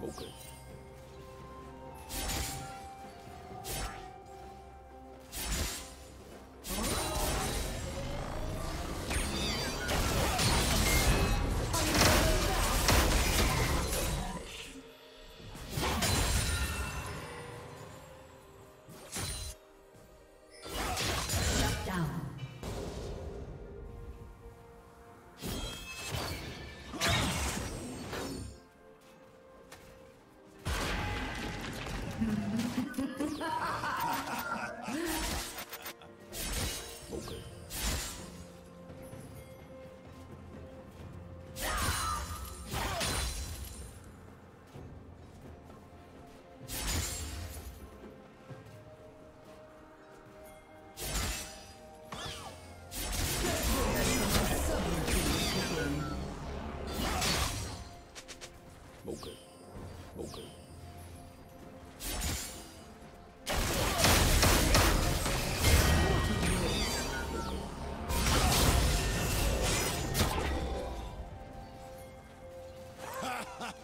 不够。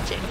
Watching.